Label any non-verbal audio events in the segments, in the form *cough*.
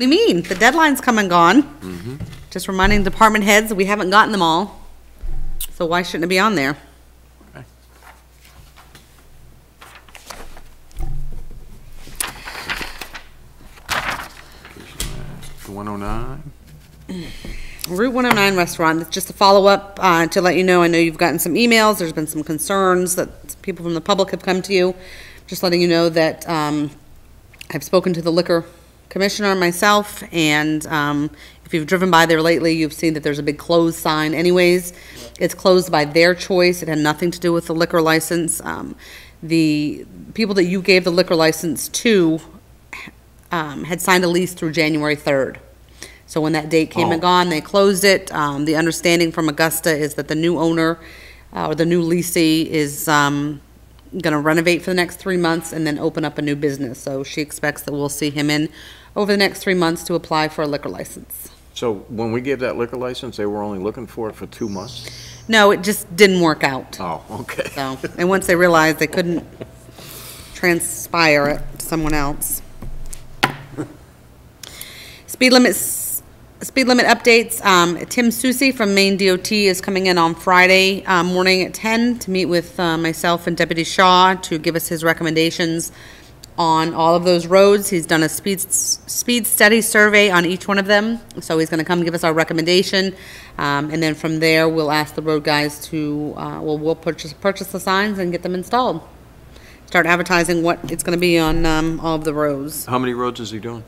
do you mean? The deadline's come and gone. Just reminding department heads, that we haven't gotten them all. So why shouldn't it be on there? Okay. One oh nine? Route 109 Restaurant, it's just a follow-up uh, to let you know, I know you've gotten some emails, there's been some concerns that people from the public have come to you. Just letting you know that um, I've spoken to the liquor commissioner myself, and um, if you've driven by there lately, you've seen that there's a big closed sign anyways. It's closed by their choice, it had nothing to do with the liquor license. Um, The people that you gave the liquor license to um, had signed a lease through January 3rd. So when that date came and Oh. gone, they closed it. Um, the understanding from Augusta is that the new owner, uh, or the new leasee is, um, gonna renovate for the next three months and then open up a new business. So she expects that we'll see him in over the next three months to apply for a liquor license. So when we gave that liquor license, they were only looking for it for two months? No, it just didn't work out. Oh, okay. So, and once they realized they couldn't transpire it to someone else. Speed limits, speed limit updates, um, Tim Susi from Maine DOT is coming in on Friday, uh, morning at ten to meet with, uh, myself and Deputy Shaw to give us his recommendations on all of those roads. He's done a speed, speed study survey on each one of them, so he's gonna come give us our recommendation. Um, and then from there, we'll ask the road guys to, uh, well, we'll purchase, purchase the signs and get them installed. Start advertising what it's gonna be on, um, all of the roads. How many roads is he doing?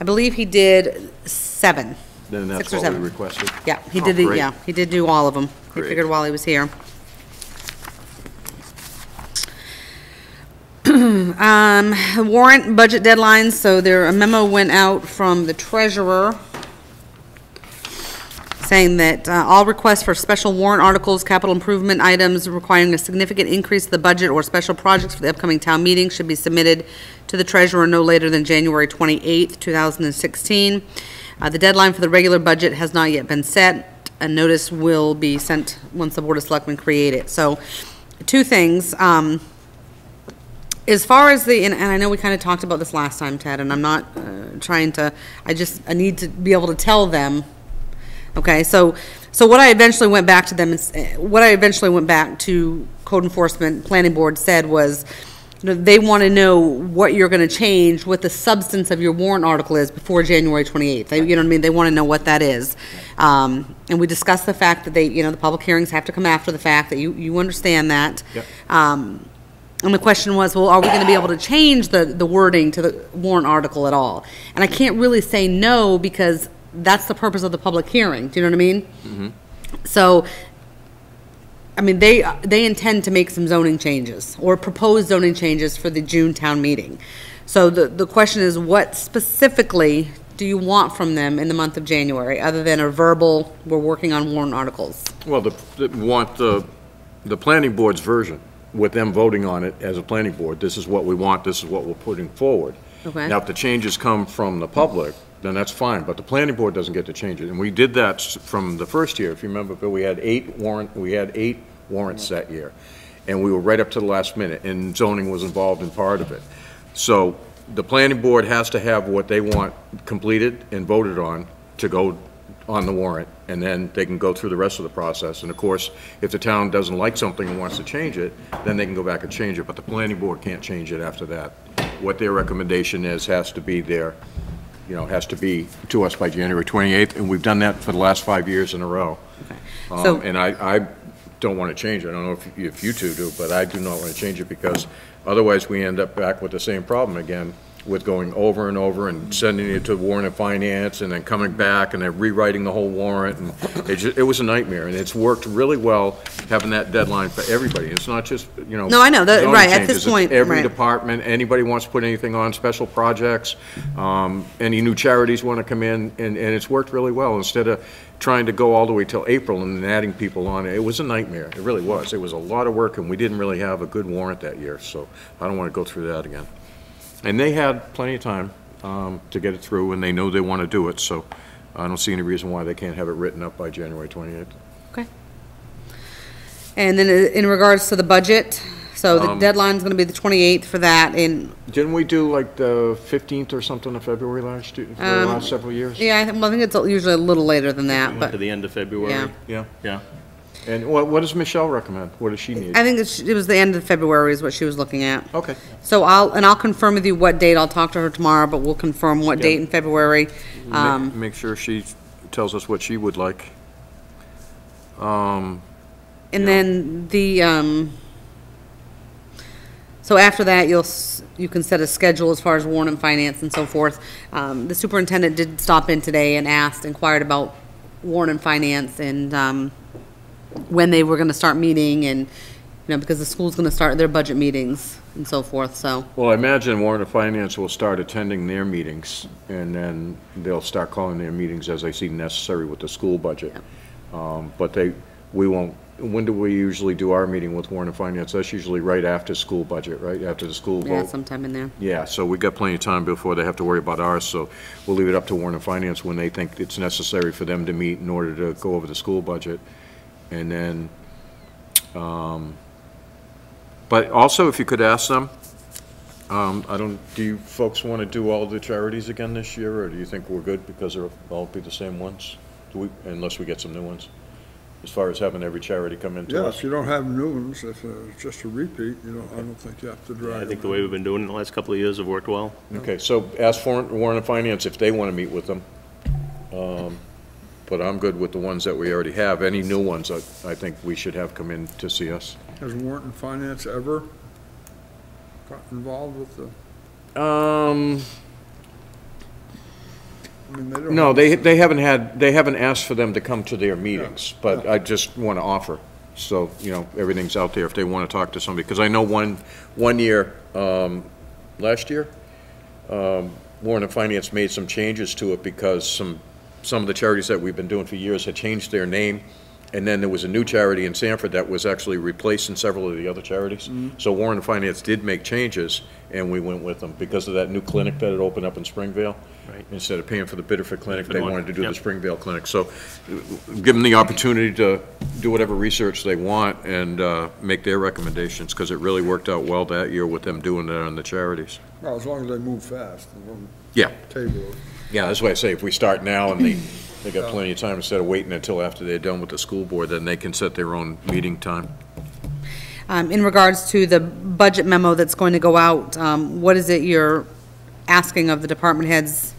I believe he did seven. Then that's Six or what we seven. requested? Yeah, he Oh, did, the great. yeah, he did do all of them. He Great. figured while he was here. Um, warrant budget deadlines, so there, a memo went out from the treasurer saying that uh, all requests for special warrant articles, capital improvement items requiring a significant increase to the budget or special projects for the upcoming town meeting should be submitted to the treasurer no later than January 28th, 2016. Uh, The deadline for the regular budget has not yet been set. A notice will be sent once the Board of Selectmen create it. So, two things. um, as far as the, and, and I know we kind of talked about this last time, Ted, and I'm not uh, trying to, I just, I need to be able to tell them. Okay, so, so what I eventually went back to them, is, eh, what I eventually went back to code enforcement, planning board said was, you know, they want to know what you're going to change, what the substance of your warrant article is before January 28th. They, you know what I mean? They want to know what that is. Um, and we discussed the fact that they, you know, the public hearings have to come after the fact, that you, you understand that. Yep. Um, and the question was, well, are we gonna be able to change the, the wording to the warrant article at all? And I can't really say no, because that's the purpose of the public hearing, do you know what I mean? Mm-hmm. So, I mean, they, they intend to make some zoning changes, or propose zoning changes for the June town meeting. So the, the question is, what specifically do you want from them in the month of January, other than a verbal, we're working on warrant articles? Well, the, the- want the, the planning board's version, with them voting on it as a planning board, this is what we want, this is what we're putting forward. Okay. Now, if the changes come from the public, then that's fine, but the planning board doesn't get to change it. And we did that s- from the first year, if you remember, Bill, we had eight warrant, we had eight warrants that year. And we were right up to the last minute, and zoning was involved in part of it. So the planning board has to have what they want completed and voted on to go on the warrant, and then they can go through the rest of the process. And of course, if the town doesn't like something and wants to change it, then they can go back and change it, but the planning board can't change it after that. What their recommendation is has to be there, you know, has to be to us by January 28th, and we've done that for the last five years in a row. Um, So- And I, I don't want to change it, I don't know if, if you two do, but I do not want to change it, because otherwise we end up back with the same problem again, with going over and over and sending it to Warrant and Finance, and then coming back, and then rewriting the whole warrant, and it ju, it was a nightmare, and it's worked really well, having that deadline for everybody, it's not just, you know. No, I know, that- right, at this it's point, Every right. department, anybody wants to put anything on, special projects, um, any new charities want to come in, and, and it's worked really well, instead of trying to go all the way till April and then adding people on, it was a nightmare, it really was, it was a lot of work, and we didn't really have a good warrant that year, so I don't want to go through that again. And they had plenty of time, um, to get it through, and they know they want to do it, so I don't see any reason why they can't have it written up by January twenty-eighth. Okay. And then in regards to the budget, So the Um, deadline's gonna be the twenty-eighth for that, and, Didn't we do like the 15th or something of February last, year- for the Um, last several years? yeah, I, thi- well, I think it's usually a little later than that, Went but, to the end of February. Yeah. Yeah. Yeah. And what, what does Michelle recommend? What does she need? I think it's, it was the end of February is what she was looking at. Okay. So I'll, and I'll confirm with you what date, I'll talk to her tomorrow, but we'll confirm what date in February. Ma- Um, Make sure she tells us what she would like. Um, and yeah. then the, um, so after that, you'll, s- you can set a schedule as far as warrant and finance and so forth. Um, the superintendent did stop in today and asked, inquired about warrant and finance and, um, when they were gonna start meeting and, you know, because the school's gonna start their budget meetings and so forth, so. Well, I imagine Warrant and Finance will start attending their meetings, and then they'll start calling their meetings as they see necessary with the school budget. Um, But they, we won't, when do we usually do our meeting with Warrant and Finance? That's usually right after school budget, right? After the school Yeah, vote? sometime in there. Yeah, so we've got plenty of time before they have to worry about ours, so we'll leave it up to Warrant and Finance when they think it's necessary for them to meet in order to go over the school budget. And then, um, but also if you could ask them, um, I don't, do you folks want to do all the charities again this year, or do you think we're good because they'll all be the same ones? Do we, unless we get some new ones? As far as having every charity come into Yeah, us? if you don't have new ones, if uh, it's just a repeat, you know, I don't think you have to drag. I think the them. way we've been doing it the last couple of years have worked well. Okay, so ask Warren Warrant and Finance if they want to meet with them. Um, But I'm good with the ones that we already have. Any new ones, I, I think we should have come in to see us. Has Warrant and Finance ever got involved with the, Um, I mean, they don't. no, have- they, they haven't had, they haven't asked for them to come to their meetings, but I just want to offer. So, you know, everything's out there if they want to talk to somebody. Because I know one, one year, um, last year, um, Warrant and Finance made some changes to it because some, some of the charities that we've been doing for years had changed their name. And then there was a new charity in Sanford that was actually replacing several of the other charities. So Warrant and Finance did make changes, and we went with them because of that new clinic that had opened up in Springvale. Right. Instead of paying for the Biddeford Clinic, they wanted to do the. Springvale Clinic. So give them the opportunity to do whatever research they want and uh, make their recommendations, because it really worked out well that year with them doing that on the charities. Well, as long as they move fast, Yeah. table it. Yeah, that's why I say, if we start now and they, *clears throat* they got plenty of time, instead of waiting until after they're done with the school board, then they can set their own meeting time. Um, in regards to the budget memo that's going to go out, um, what is it you're asking of the department heads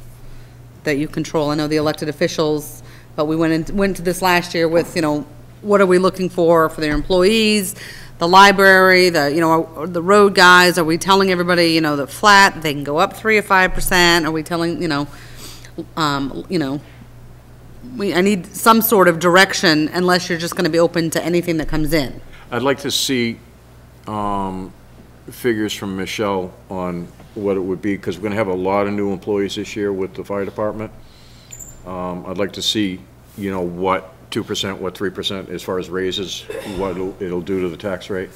that you control? I know the elected officials, but we went in, went to this last year with, you know, what are we looking for for their employees? The library, the, you know, the road guys, are we telling everybody, you know, the flat, they can go up three or five percent? Are we telling, you know, um, you know, we, I need some sort of direction unless you're just gonna be open to anything that comes in. I'd like to see um, figures from Michelle on what it would be, because we're going to have a lot of new employees this year with the fire department. Um, I'd like to see, you know, what 2%, what 3% as far as raises, what it'll it'll do to the tax rate.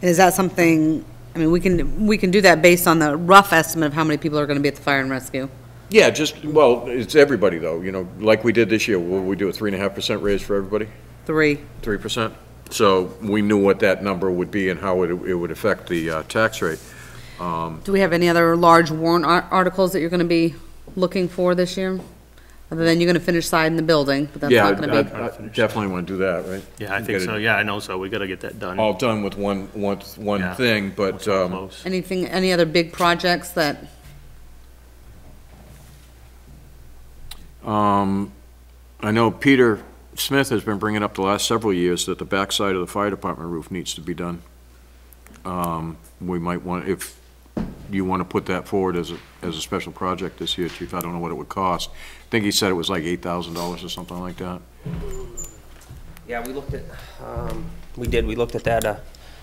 And is that something, I mean, we can, we can do that based on the rough estimate of how many people are gonna be at the fire and rescue? Yeah, just, well, it's everybody, though, you know, like we did this year. Will we do a 3.5% raise for everybody? Three. 3%? So we knew what that number would be and how it it would affect the uh, tax rate. Do we have any other large warrant ar- articles that you're gonna be looking for this year? Other than you're gonna finish siding the building, but that's Yeah, not gonna be, I- I definitely want to do that, right? Yeah, I Get think it so. Yeah, I know so. We gotta get that done. All done with one, one, one Yeah. thing, but, so um, close. anything, any other big projects that, um, I know Peter Smith has been bringing up the last several years that the backside of the fire department roof needs to be done. Um, we might want, if you want to put that forward as a, as a special project this year, chief, I don't know what it would cost. I think he said it was like eight thousand dollars or something like that. Yeah, we looked at, um, we did, we looked at that uh,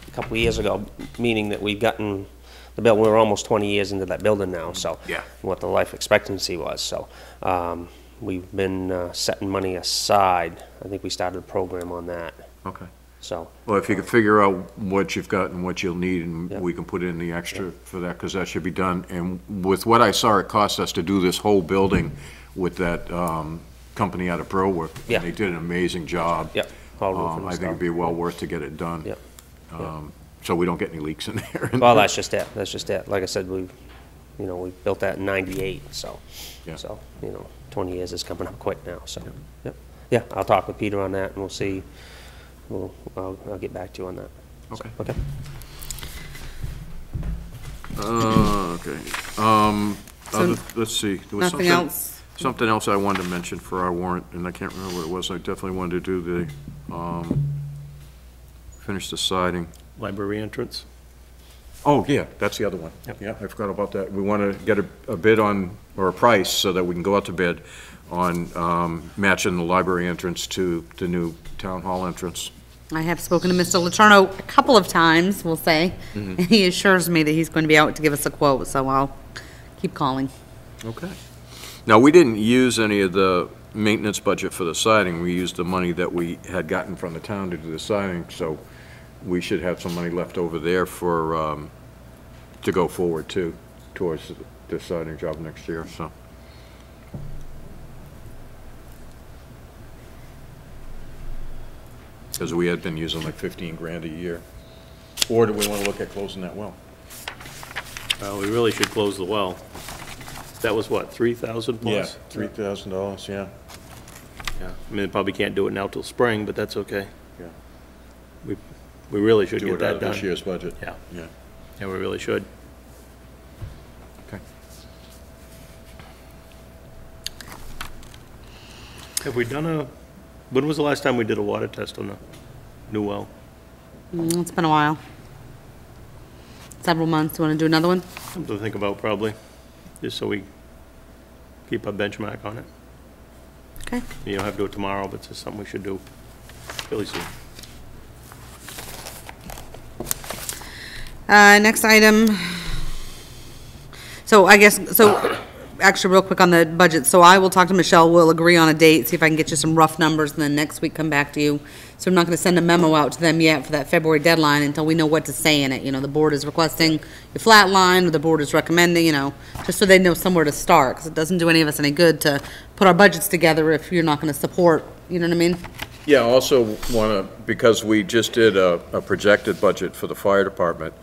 a couple of years ago, meaning that we've gotten, the bill, we're almost 20 years into that building now, so. Yeah. What the life expectancy was, so. um, We've been uh, setting money aside. I think we started a program on that, Okay. So. Well, if you could figure out what you've got and what you'll need, and we can put in the extra for that, because that should be done. And with what I saw, it cost us to do this whole building with that um, company out of Berwick. Yeah. They did an amazing job. Yep. all Um, I and think it'd be well worth to get it done. Yep. Um, So we don't get any leaks in *laughs* there. Well, that's just it, that's just it. Like I said, we, you know, we built that in ninety-eight, so, Yeah. so, you know, twenty years is coming up quick now, so, yep. Yeah, I'll talk with Peter on that, and we'll see, we'll, I'll, I'll get back to you on that. Okay. Okay. Uh, okay, um, So, other- let's see. there was Nothing something- else? Something else I wanted to mention for our warrant, and I can't remember what it was. I definitely wanted to do the, um, finish the siding. Library entrance. Oh, yeah, that's the other one. Yep. Yeah, I forgot about that. We want to get a, a bid on, or a price, so that we can go out to bid on, um, matching the library entrance to the new town hall entrance. I have spoken to Mr. Letourneau a couple of times, we'll say, and he assures me that he's going to be out to give us a quote, so I'll keep calling. Okay. Now, we didn't use any of the maintenance budget for the siding. We used the money that we had gotten from the town to do the siding, so we should have some money left over there for, um, to go forward too, towards the siding job next year, so. Because we had been using like fifteen grand a year. Or do we want to look at closing that well? Well, we really should close the well. That was what, three thousand plus? Three thousand dollars, yeah. Yeah. I mean, they probably can't do it now till spring, but that's okay. Yeah. We, we really should Do get it out that of this done. year's budget. Yeah, Yeah. yeah, we really should. Okay. Have we done a, when was the last time we did a water test on the new well? Mm, It's been a while. Several months, You want to do another one? Something to think about probably, just so we keep a benchmark on it. Okay. You don't have to do it tomorrow, but it's just something we should do really soon. Uh, next item. So I guess, so, actually, real quick on the budget, so I will talk to Michelle, we'll agree on a date, see if I can get you some rough numbers, and then next week come back to you. So I'm not gonna send a memo out to them yet for that February deadline until we know what to say in it, you know, the board is requesting a flat line, or the board is recommending, you know, just so they know somewhere to start, because it doesn't do any of us any good to put our budgets together if you're not gonna support, you know what I mean? Yeah, also want to, because we just did a, a projected budget for the fire department,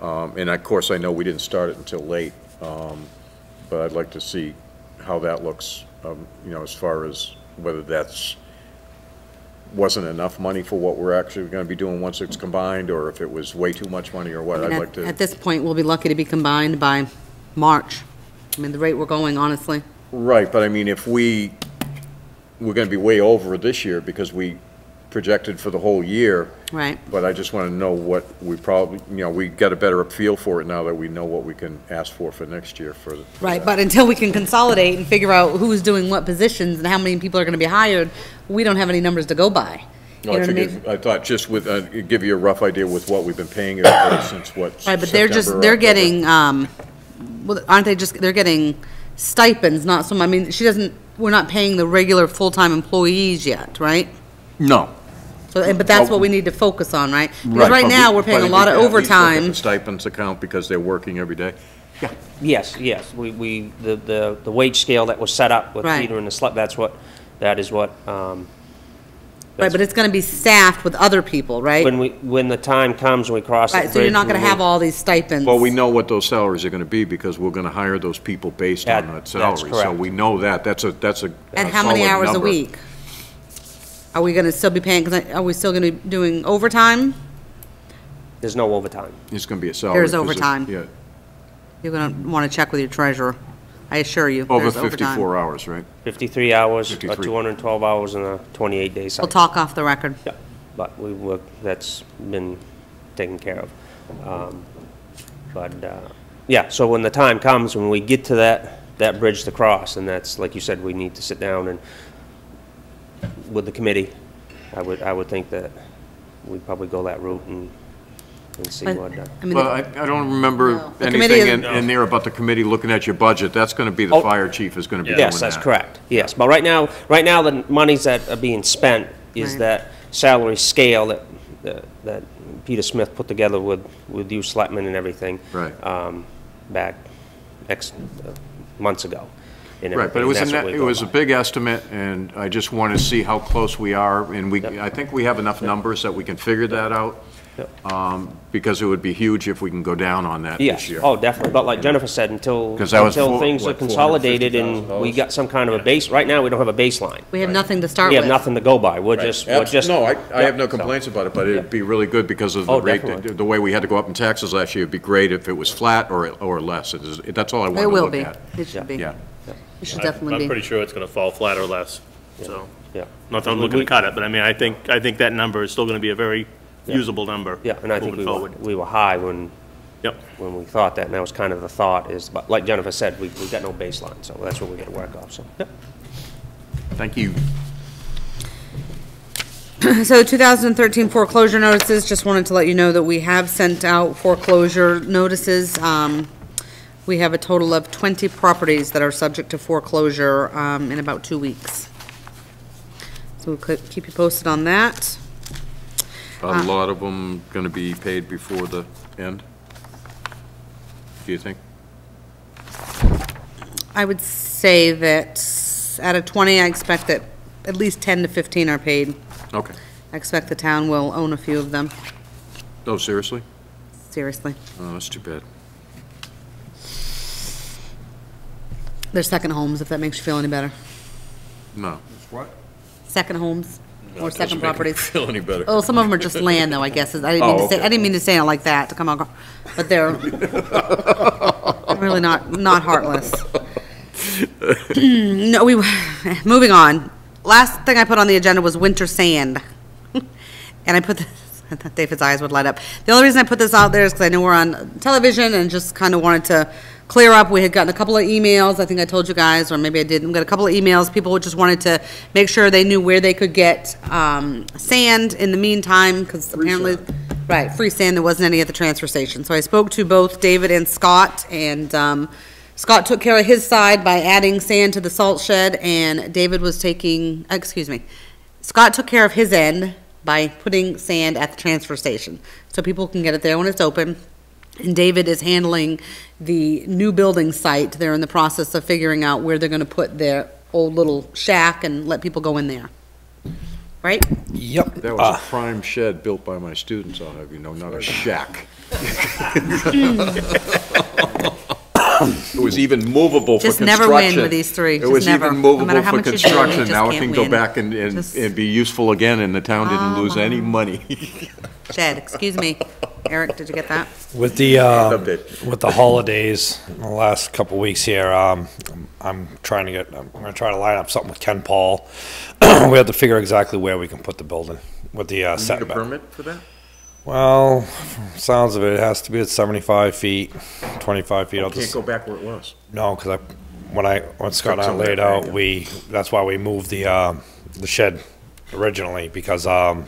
um, and of course, I know we didn't start it until late, um, but I'd like to see how that looks, um, you know, as far as whether that's, wasn't enough money for what we're actually going to be doing once it's combined, or if it was way too much money or what, I'd And like to. at this point, we'll be lucky to be combined by March. I mean, the rate we're going, honestly. Right, but I mean, if we, we're going to be way over this year because we projected for the whole year, Right. But I just want to know what we probably, you know, we got a better feel for it now that we know what we can ask for for next year for. for Right, that. but until we can consolidate and figure out who's doing what positions and how many people are gonna be hired, we don't have any numbers to go by. You No, know I what I mean? figured, I thought just with, uh, give you a rough idea with what we've been paying everybody since what? Right, but they're just, September, they're October. getting, um, well, aren't they just, they're getting stipends, not some, I mean, she doesn't, we're not paying the regular full-time employees yet, right? No. So, and- but that's what we need to focus on, right? Because right but now, we- we're paying but a lot of at least look at overtime. the Stipends account because they're working every day. Yeah, Yes, yes, we, we, the, the, the wage scale that was set up with Right. Peter and the select, that's what, that is what, um. Right, but it's gonna be staffed with other people, right? When we, when the time comes, when we cross that Right, bridge. so you're not gonna when we- have all these stipends. Well, we know what those salaries are going to be because we're going to hire those people based on That- that that's salary. So correct. we know that, that's a, that's a. And how many solid hours a number. week? Are we gonna still be paying, cause I- are we still gonna be doing overtime? There's no overtime. It's going to be a salary. There's 'cause it- overtime. Yeah, You're gonna wanna check with your treasurer. I assure you, over there's overtime. 54 hours, right? Fifty-three hours, uh, 53. two hundred and twelve hours in a twenty-eight day cycle. We'll talk off the record. Yeah, but we work, that's been taken care of. Um, But, uh, yeah, so when the time comes, when we get to that, that bridge to cross, and that's, like you said, we need to sit down and, with the committee, I would, I would think that we'd probably go that route and, and see But, what, uh, I mean, Well, I, I don't remember No. The committee anything is- in, in there about the committee looking at your budget. That's gonna be, the Oh. fire chief is gonna be doing that. Yes, that's correct, yes. But right now, right now, the monies that are being spent is Right. that salary scale that, that- that Peter Smith put together with, with you selectmen and everything. Right. um, Back X uh, months ago. And Right, but it everything, was, a that's what net- we it go was a by. big estimate, and I just want to see how close we are, and we, Yep. I think we have enough numbers that we can figure that out. Yep. Um, Because it would be huge if we can go down on that this Yes, year. oh, definitely, but like Jennifer said, until, 'Cause that was until four- things are what, consolidated and we $450,000? got some kind of a base, right now, we don't have a baseline. We have nothing to start We with. have nothing to go by, we're just, we're Abs- just. No, I, I have no Yep, so- complaints about it, but it'd be really good because of the Oh, rate, definitely. the way we had to go up in taxes last year, it'd be great if it was flat or, or less. It is, that's all I want It to will look be. at. It should be. Yeah. It should I- I'm pretty sure it's gonna fall flat or less, so. Yeah. Not that I'm looking to cut it, but I mean, I think, I think that number is still gonna be a very usable number. Yeah, and I think moving we were, forward. we were high when, Yep. when we thought that, and that was kind of the thought is, but like Jennifer said, we, we got no baseline, so that's what we gotta work off, so. Yep. Thank you. *clears throat* So 2013 foreclosure notices, just wanted to let you know that we have sent out foreclosure notices. Um, We have a total of 20 properties that are subject to foreclosure um, in about two weeks. So we'll keep you posted on that. A lot of them going to be paid before the end? Do you think? I would say that out of 20, I expect that at least 10 to 15 are paid. Okay. I expect the town will own a few of them, Oh, seriously? seriously. Oh, that's too bad. They're second homes, if that makes you feel any better. No. What? Second homes or second Doesn't make me properties. Feel any better. Well, some of them are just land, though, I guess. I didn't mean Oh, to say. I didn't mean to say it like that, to come on, but they're *laughs* really not, not heartless. *laughs* Hmm, no, we, moving on. Last thing I put on the agenda was winter sand. *laughs* And I put, this- I thought David's eyes would light up. The only reason I put this out there is because I know we're on television and just kind of wanted to clear up. We had gotten a couple of emails, I think I told you guys, or maybe I didn't, we got a couple of emails. People just wanted to make sure they knew where they could get, um, sand in the meantime, because apparently, right, free sand, there wasn't any at the transfer station. So I spoke to both David and Scott, and, um, Scott took care of his side by adding sand to the salt shed, and David was taking, excuse me, Scott took care of his end by putting sand at the transfer station, so people can get it there when it's open. And David is handling the new building site. They're in the process of figuring out where they're gonna put their old little shack and let people go in there. Right? Yep. That was a uh. prime shed built by my students, I'll have you know, not a shack. It was even movable for Just construction. never win with these three, It just was never. even No movable matter how for much you do, you construction. just Now it can't can go win. back and, and Just- and be useful again, and the town didn't lose any money. Jed, excuse me. *laughs* Eric, did you get that? With the, uh, Update. with the holidays, in the last couple weeks here, um, I'm trying to get, I'm gonna try to line up something with Ken Paul. *clears throat* We have to figure exactly where we can put the building with the uh, Need a setback. permit for that? Well, sounds of it, it has to be at seventy-five feet, twenty-five feet. I'll Can't just- go back where it was. No, because I, when I, when Scott and I Fix all that, laid out, yeah. we, that's why we moved the, um, the shed originally, because, um,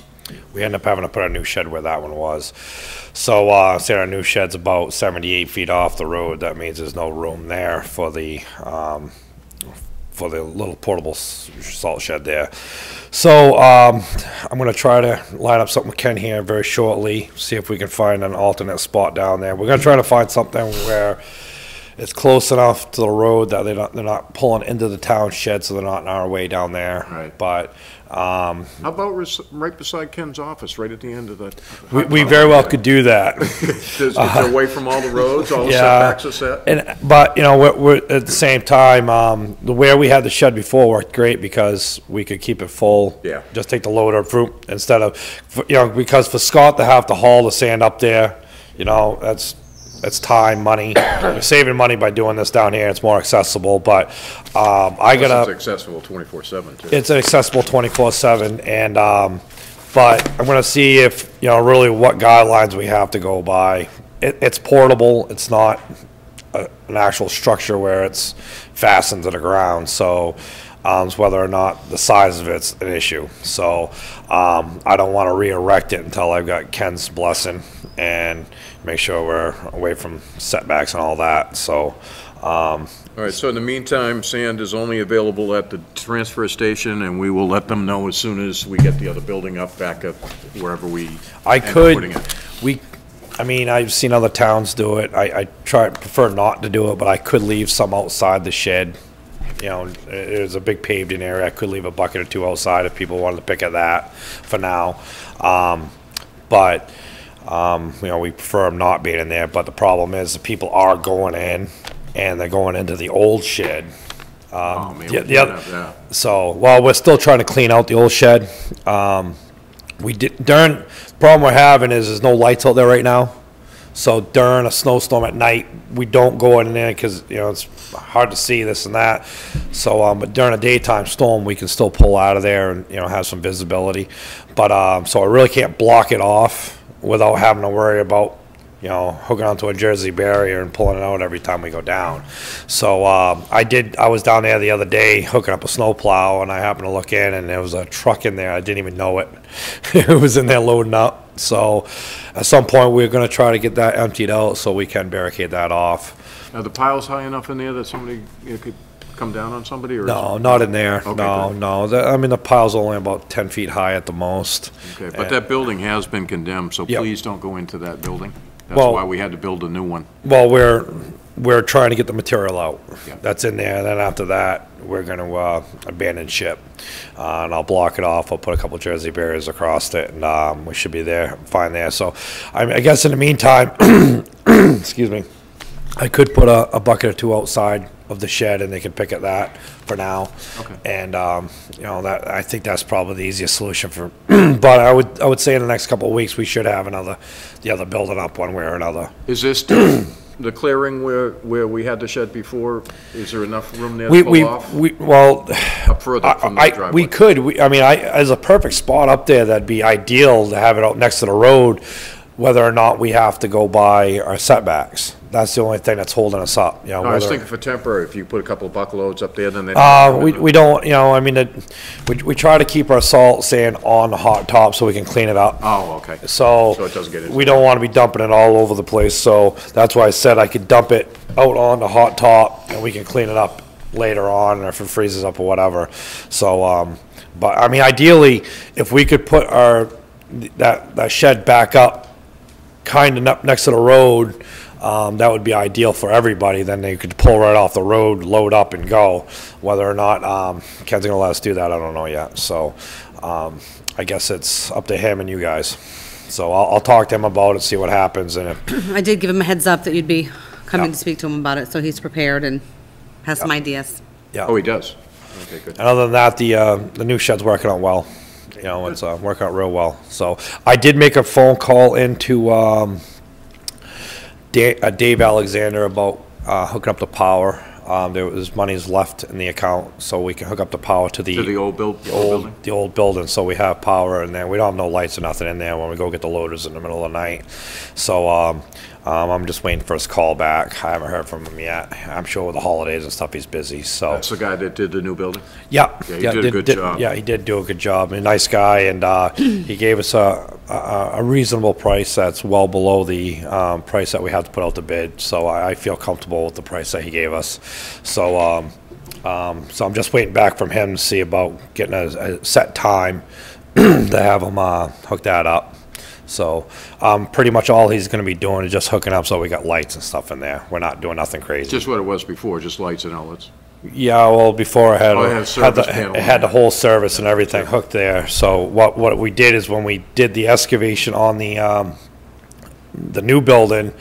we ended up having to put a new shed where that one was. So, uh, say our new shed's about seventy-eight feet off the road, that means there's no room there for the, um, for the little portable salt shed there. So, um, I'm gonna try to line up something with Ken here very shortly, see if we can find an alternate spot down there. We're gonna try to find something where it's close enough to the road that they're not, they're not pulling into the town shed, so they're not in our way down there. Right. But, um, How about res- right beside Ken's office, right at the end of the? we, we very well could do that. *laughs* It's it's away from all the roads, all the Yeah. setbacks are set? And, but, you know, we're, we're, at the same time, um, the where we had the shed before worked great because we could keep it full. Yeah. Just take the loader fruit instead of, you know, because for Scott to have to haul the sand up there, you know, that's, that's time, money. *coughs* We're saving money by doing this down here. It's more accessible, but, um, I gotta. is accessible twenty-four seven, too. It's accessible twenty-four seven, and, um, but I'm gonna see if, you know, really what guidelines we have to go by. It, it's portable, it's not a, an actual structure where it's fastened to the ground, so, um, whether or not the size of it's an issue. So, um, I don't wanna re-erect it until I've got Ken's blessing and make sure we're away from setbacks and all that, so, um, All right, so in the meantime, sand is only available at the transfer station, and we will let them know as soon as we get the other building up, back up wherever we I could, it. we, I mean, I've seen other towns do it. I, I try, prefer not to do it, but I could leave some outside the shed you know, it was a big paved in area. I could leave a bucket or two outside if people wanted to pick at that for now. Um, but, um, you know, we prefer them not being in there, but the problem is the people are going in and they're going into the old shed. Oh, man, the oth- have that. So, while we're still trying to clean out the old shed. Um, we did, during, the problem we're having is there's no lights out there right now. So during a snowstorm at night, we don't go in there because, you know, it's hard to see this and that. So, um, but during a daytime storm, we can still pull out of there and, you know, have some visibility. But, um, so I really can't block it off without having to worry about, you know, hooking onto a Jersey barrier and pulling it out every time we go down. So, um, I did, I was down there the other day hooking up a snowplow and I happened to look in and there was a truck in there. I didn't even know it. *laughs* It was in there loading up. So at some point, we're gonna try to get that emptied out so we can barricade that off. Are the piles high enough in there that somebody, you could come down on somebody, or? No, it- not in there. Okay, No, good. no. The- I mean, the pile's only about ten feet high at the most. Okay, but that building has been condemned, so Yep. please don't go into that building. That's Well- why we had to build a new one. Well, we're, we're trying to get the material out. Yeah. That's in there, and then after that, we're gonna, uh, abandon ship. Uh, and I'll block it off, I'll put a couple Jersey barriers across it, and, um, we should be there, fine there. So, I mean, I guess in the meantime, *coughs* excuse me, I could put a, a bucket or two outside of the shed, and they can pick at that for now. Okay. And, um, you know, that, I think that's probably the easiest solution for, *coughs* but I would, I would say in the next couple of weeks, we should have another, the other building up one way or another. Is this *coughs* the clearing where, where we had the shed before? Is there enough room there We, to we, pull off? we, well, Up further from the I, driveway? we could, we, I mean, I, as a perfect spot up there, that'd be ideal to have it out next to the road, whether or not we have to go by our setbacks. That's the only thing that's holding us up, you know. No, I was whether- thinking for temporary, if you put a couple of buckloads up there, then they. Uh, we, we don't, you know, I mean, it, we, we try to keep our salt sand on the hot top so we can clean it up. Oh, okay. So. So it doesn't get into We don't want to be dumping it all over the place, so that's why I said I could dump it out on the hot top and we can clean it up later on, or if it freezes up or whatever. So, um, but, I mean, ideally, if we could put our, that, that shed back up kind of up next to the road, um, that would be ideal for everybody, then they could pull right off the road, load up and go. Whether or not, um, Ken's gonna let us do that, I don't know yet, so, um, I guess it's up to him and you guys. So I'll, I'll talk to him about it, see what happens, and if, *clears throat* I did give him a heads up that you'd be coming Yeah. to speak to him about it, so he's prepared and has some ideas. yeah. Oh, he does? Okay, good. And other than that, the, uh, the new shed's working out well. You know, it's, uh, working out real well. So I did make a phone call into, um, Da- uh, Dave Alexander about, uh, hooking up the power. Um, there was monies left in the account, so we can hook up the power to the. To the old build, the old old, building? the old building, so we have power in there. We don't have no lights or nothing in there when we go get the loaders in the middle of the night. So, um, um, I'm just waiting for his call back. I haven't heard from him yet. I'm sure with the holidays and stuff, he's busy, so. That's the guy that did the new building? Yeah. Yeah, he did a good job. Yeah, he did do a good job. A nice guy, and uh, he gave us a, a a reasonable price that's well below the um, price that we have to put out the bid. So I I feel comfortable with the price that he gave us. So, um, um, so I'm just waiting back from him to see about getting a, a set time *clears throat* to have him uh, hook that up. So, um, pretty much all he's going to be doing is just hooking up so we got lights and stuff in there. We're not doing nothing crazy. Just what it was before, just lights and outlets? Yeah, well, before I had, Oh, it had had service the, panel. it had the whole service and everything hooked there. So what, what we did is when we did the excavation on the, um, the new building,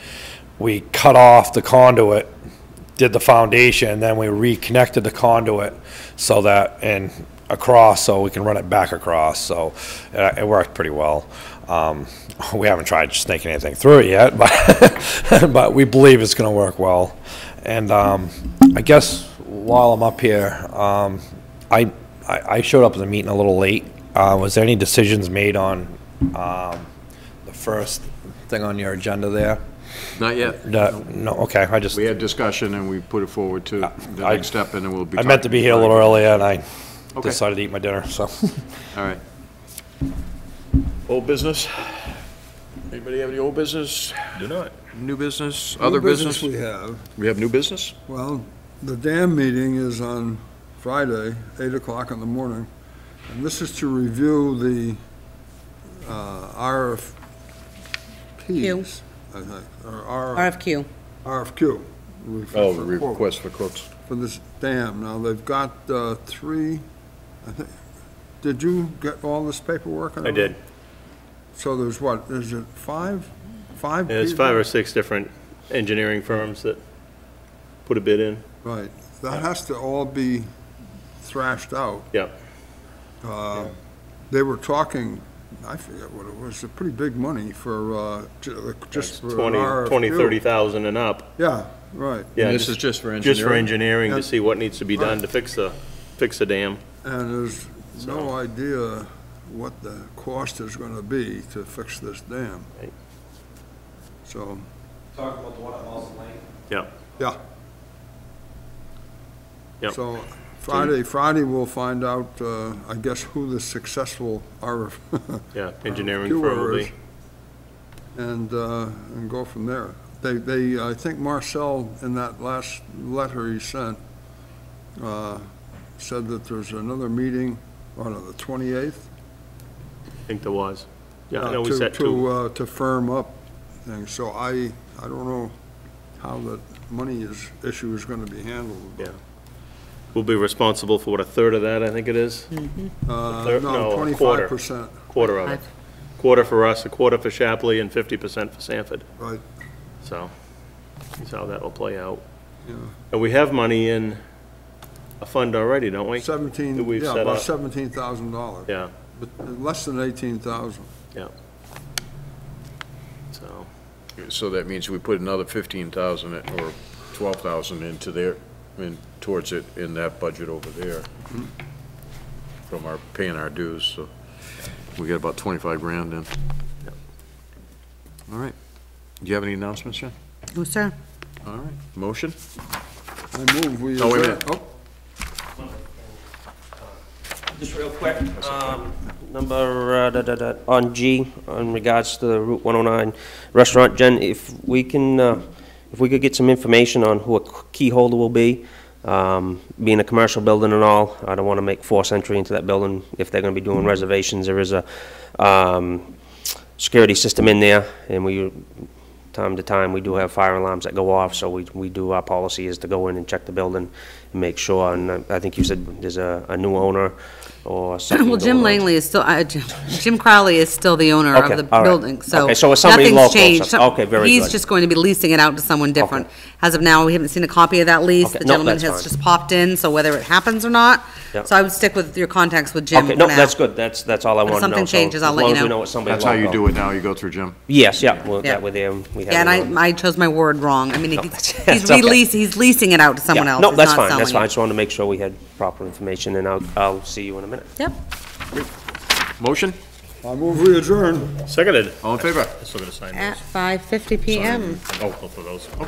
we cut off the conduit, did the foundation, and then we reconnected the conduit so that, and across, so we can run it back across. So uh, it worked pretty well. Um, *laughs* we haven't tried snaking anything through it yet, *laughs* but, but we believe it's gonna work well. And, um, I guess while I'm up here, um, I, I I showed up at the meeting a little late. Uh, was there any decisions made on, um, the first thing on your agenda there? Not yet. No, no, okay, I just, We had discussion and we put it forward to the I- next step and then we'll be. I meant to be here a little earlier and I Okay. decided to eat my dinner, so. *laughs* All right. Old business? Anybody have any old business? Do not. New business, New other business? We have, We have new business? well, the dam meeting is on Friday, eight o'clock in the morning. And this is to review the, uh, RFPs, I think, or R, RFQ. RFQ, Oh, for the quote request for quotes. for this dam. Now, they've got uh, three, I think, did you get all this paperwork? and I did. Everything? So there's what, is it five? Five? There's people? five or six different engineering firms that put a bid in. Right. That has to all be thrashed out. Yeah, Uh, They were talking, I forget what it was, a pretty big money for, uh, ju- just for an 20, RFQ. 20, 30,000 and up. Yeah, right. Yeah, And this is just for engineering? Just for engineering? engineering, Yeah. to see what needs to be done to fix the, fix the dam. And there's no So- idea what the cost is gonna be to fix this dam. Right. So, Talking about the one at Lawson Lane? Yeah, yeah. Yep. So Friday, Friday we'll find out, uh, I guess, who the successful RF. *laughs* yeah, engineering RFQer firm will is, be. And, uh, and go from there. They, they, I think Marcel, in that last letter he sent, uh, said that there's another meeting on the 28th. I think there was. Yeah, I uh, know we to- set To, two. uh, to firm up things, so I, I don't know how the money is, issue is gonna be handled. Yeah. We'll be responsible for what, a third of that, I think it is? Uh, third- no, a twenty-five quarter. percent, Quarter of it. Quarter for us, a quarter for Shapleigh, and 50% for Sanford. right, So, that's how that will play out. yeah. And we have money in a fund already, don't we? Seventeen, That we've yeah, set about up. seventeen thousand dollars, Yeah, but less than eighteen thousand. yeah. So, So that means we put another fifteen thousand or twelve thousand into there, in, towards it in that budget over there. Mm-hmm. From our, paying our dues, so we get about twenty-five grand in. All right. Do you have any announcements, Jen? No, sir. All right. Motion? I move we. Oh, wait a adjourn- minute. Oh, Just real quick, um, number, uh, da, da, da, on G, in regards to the Route 109 restaurant, Jen, if we can, uh, if we could get some information on who a key holder will be, um, being a commercial building and all, I don't want to make force entry into that building if they're going to be doing reservations. There is a um, security system in there, and we, time to time, we do have fire alarms that go off, so we, we do, our policy is to go in and check the building and make sure, and I- I think you said there's a, a new owner or *clears throat* something Well, Jim going on. Langley is still, uh, Jim Jim Crowley is still the owner Okay, of the all right. building, so. Okay, so it's somebody nothing's local, changed. so- Some- okay, very He's good. just going to be leasing it out to someone different. As of now, we haven't seen a copy of that lease. Okay, The no, gentleman that's has fine. just popped in, so whether it happens or not. Yeah. So I would stick with your contacts with Jim Okay, for no, now. that's good, that's, that's all I wanted to know. something So changes, I'll let you As long as we know. know it's somebody That's how you local. do it now, you go through Jim? Yes, yeah, well, Yeah. that way there, we have. Yeah, and it on. I, I chose my word wrong. I mean, No, he's, that's- he's *laughs* that's okay. releasing, he's leasing it out to someone Yeah, else. No, He's that's not fine, that's selling fine, I just wanted to make sure we had proper information, and I'll, I'll see you in a minute. Yep. Motion? I move we adjourn. seconded. All in favor? Still gotta sign At those. 5:50 PM. Oh, both of those. Okay.